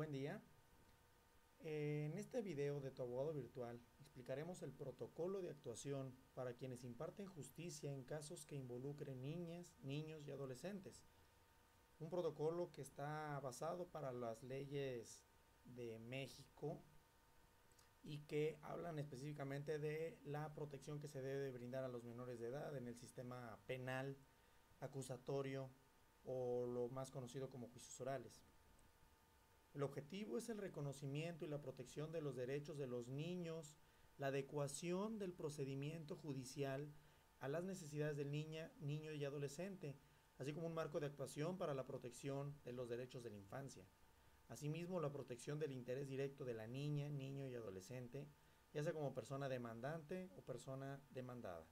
Buen día. En este video de tu abogado virtual explicaremos el protocolo de actuación para quienes imparten justicia en casos que involucren niñas, niños y adolescentes. Un protocolo que está basado para las leyes de México y que hablan específicamente de la protección que se debe brindar a los menores de edad en el sistema penal, acusatorio o lo más conocido como juicios orales. El objetivo es el reconocimiento y la protección de los derechos de los niños, la adecuación del procedimiento judicial a las necesidades del niña, niño y adolescente, así como un marco de actuación para la protección de los derechos de la infancia. Asimismo, la protección del interés directo de la niña, niño y adolescente, ya sea como persona demandante o persona demandada.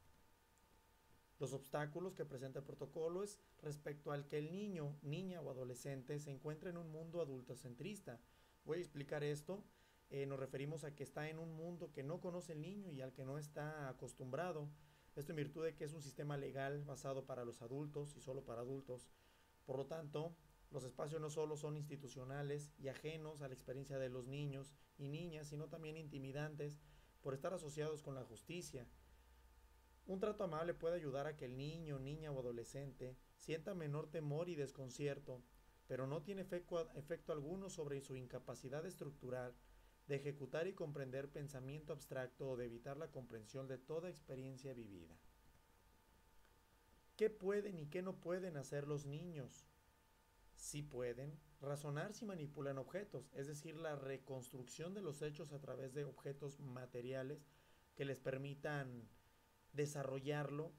Los obstáculos que presenta el protocolo es respecto al que el niño, niña o adolescente se encuentra en un mundo adultocentrista. Voy a explicar esto. Eh, nos referimos a que está en un mundo que no conoce el niño y al que no está acostumbrado. Esto en virtud de que es un sistema legal basado para los adultos y solo para adultos. Por lo tanto, los espacios no solo son institucionales y ajenos a la experiencia de los niños y niñas, sino también intimidantes por estar asociados con la justicia un trato amable puede ayudar a que el niño, niña o adolescente sienta menor temor y desconcierto, pero no tiene efecto, alguno sobre su incapacidad estructural de ejecutar y comprender pensamiento abstracto o de evitar la comprensión de toda experiencia vivida. ¿Qué pueden y qué no pueden hacer los niños? Sí pueden razonar si manipulan objetos, es decir, la reconstrucción de los hechos a través de objetos materiales que les permitan desarrollarlo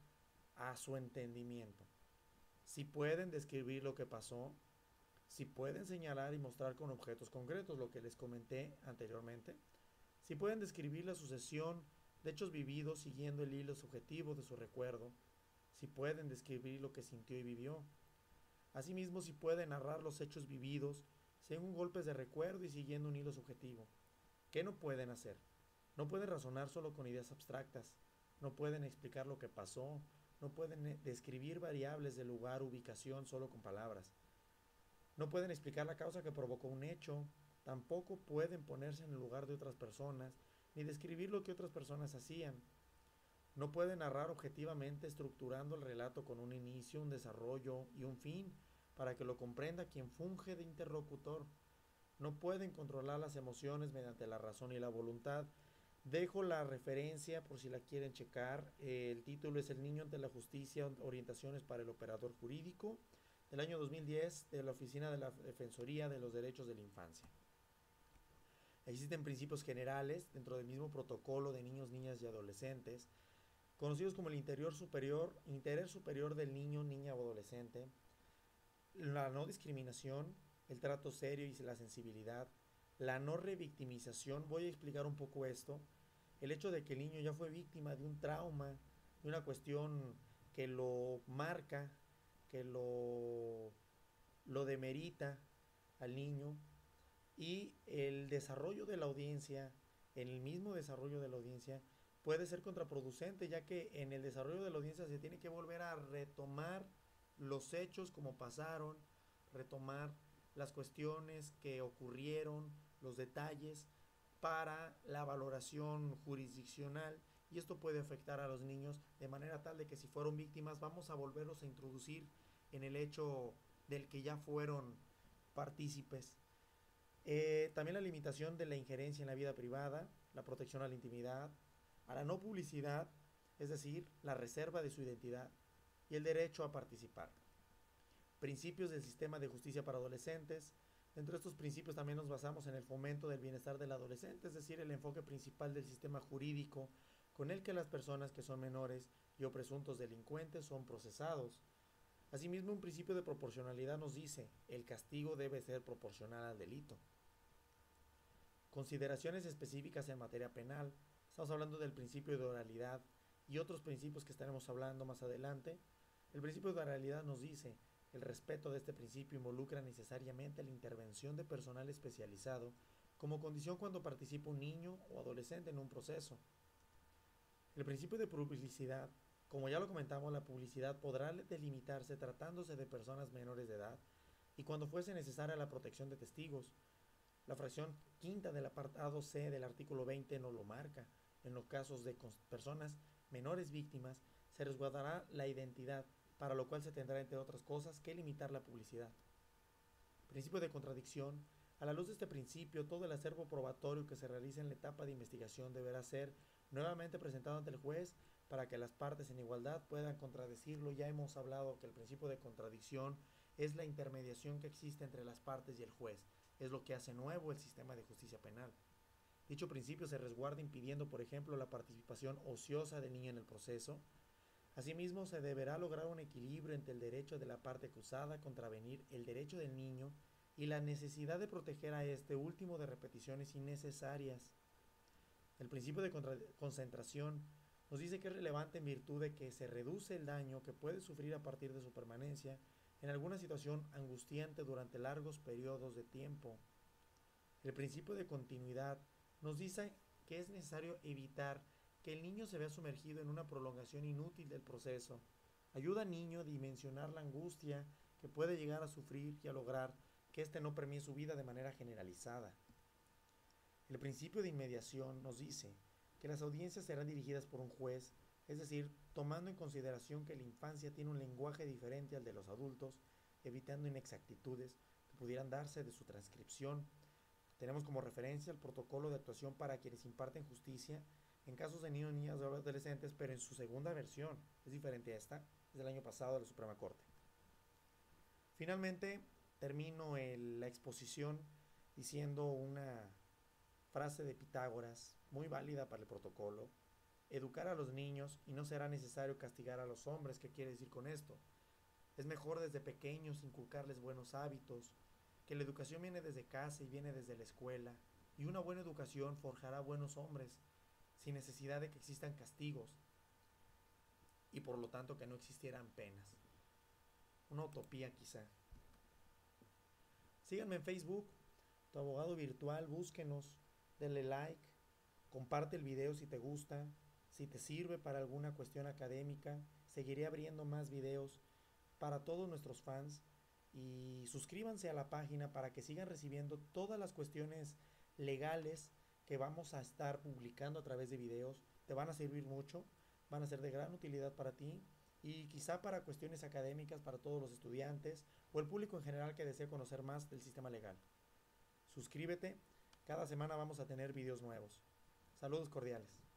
a su entendimiento. Si pueden describir lo que pasó, si pueden señalar y mostrar con objetos concretos lo que les comenté anteriormente, si pueden describir la sucesión de hechos vividos siguiendo el hilo subjetivo de su recuerdo, si pueden describir lo que sintió y vivió. Asimismo, si pueden narrar los hechos vividos según golpes de recuerdo y siguiendo un hilo subjetivo. ¿Qué no pueden hacer? No pueden razonar solo con ideas abstractas, no pueden explicar lo que pasó, no pueden eh, describir variables de lugar, ubicación solo con palabras. No pueden explicar la causa que provocó un hecho, tampoco pueden ponerse en el lugar de otras personas, ni describir lo que otras personas hacían. No pueden narrar objetivamente estructurando el relato con un inicio, un desarrollo y un fin, para que lo comprenda quien funge de interlocutor. No pueden controlar las emociones mediante la razón y la voluntad, Dejo la referencia por si la quieren checar. el título es El niño ante la justicia, orientaciones para el operador jurídico, del año 2010 de la Oficina de la Defensoría de los Derechos de la Infancia. Existen principios generales dentro del mismo protocolo de niños, niñas y adolescentes, conocidos como el interior superior, interés superior del niño, niña o adolescente, la no discriminación, el trato serio y la sensibilidad, la no revictimización, voy a explicar un poco esto, el hecho de que el niño ya fue víctima de un trauma, de una cuestión que lo marca, que lo, lo demerita al niño, y el desarrollo de la audiencia, en el mismo desarrollo de la audiencia, puede ser contraproducente, ya que en el desarrollo de la audiencia se tiene que volver a retomar los hechos como pasaron, retomar las cuestiones que ocurrieron, los detalles para la valoración jurisdiccional y esto puede afectar a los niños de manera tal de que si fueron víctimas vamos a volverlos a introducir en el hecho del que ya fueron partícipes. Eh, también la limitación de la injerencia en la vida privada, la protección a la intimidad, a la no publicidad, es decir, la reserva de su identidad y el derecho a participar. Principios del sistema de justicia para adolescentes, Dentro de estos principios también nos basamos en el fomento del bienestar del adolescente, es decir, el enfoque principal del sistema jurídico con el que las personas que son menores o presuntos delincuentes son procesados. Asimismo, un principio de proporcionalidad nos dice, el castigo debe ser proporcional al delito. Consideraciones específicas en materia penal. Estamos hablando del principio de oralidad y otros principios que estaremos hablando más adelante. El principio de oralidad nos dice, el respeto de este principio involucra necesariamente la intervención de personal especializado como condición cuando participa un niño o adolescente en un proceso. El principio de publicidad, como ya lo comentamos, la publicidad podrá delimitarse tratándose de personas menores de edad y cuando fuese necesaria la protección de testigos. La fracción quinta del apartado C del artículo 20 no lo marca. En los casos de personas menores víctimas, se resguardará la identidad, para lo cual se tendrá, entre otras cosas, que limitar la publicidad. Principio de contradicción. A la luz de este principio, todo el acervo probatorio que se realice en la etapa de investigación deberá ser nuevamente presentado ante el juez para que las partes en igualdad puedan contradecirlo. Ya hemos hablado que el principio de contradicción es la intermediación que existe entre las partes y el juez. Es lo que hace nuevo el sistema de justicia penal. Dicho principio se resguarda impidiendo, por ejemplo, la participación ociosa del niño en el proceso. Asimismo, se deberá lograr un equilibrio entre el derecho de la parte acusada a contravenir el derecho del niño y la necesidad de proteger a este último de repeticiones innecesarias. El principio de concentración nos dice que es relevante en virtud de que se reduce el daño que puede sufrir a partir de su permanencia en alguna situación angustiante durante largos periodos de tiempo. El principio de continuidad nos dice que es necesario evitar que el niño se vea sumergido en una prolongación inútil del proceso. Ayuda al niño a dimensionar la angustia que puede llegar a sufrir y a lograr que éste no premie su vida de manera generalizada. El principio de inmediación nos dice que las audiencias serán dirigidas por un juez, es decir, tomando en consideración que la infancia tiene un lenguaje diferente al de los adultos, evitando inexactitudes que pudieran darse de su transcripción tenemos como referencia el protocolo de actuación para quienes imparten justicia en casos de niños, niñas o adolescentes, pero en su segunda versión. Es diferente a esta, es del año pasado de la Suprema Corte. Finalmente, termino la exposición diciendo una frase de Pitágoras, muy válida para el protocolo. Educar a los niños y no será necesario castigar a los hombres. ¿Qué quiere decir con esto? Es mejor desde pequeños inculcarles buenos hábitos, que la educación viene desde casa y viene desde la escuela, y una buena educación forjará buenos hombres, sin necesidad de que existan castigos, y por lo tanto que no existieran penas. Una utopía quizá. Síganme en Facebook, tu abogado virtual, búsquenos, denle like, comparte el video si te gusta, si te sirve para alguna cuestión académica, seguiré abriendo más videos para todos nuestros fans y suscríbanse a la página para que sigan recibiendo todas las cuestiones legales que vamos a estar publicando a través de videos. Te van a servir mucho, van a ser de gran utilidad para ti y quizá para cuestiones académicas para todos los estudiantes o el público en general que desee conocer más del sistema legal. Suscríbete, cada semana vamos a tener videos nuevos. Saludos cordiales.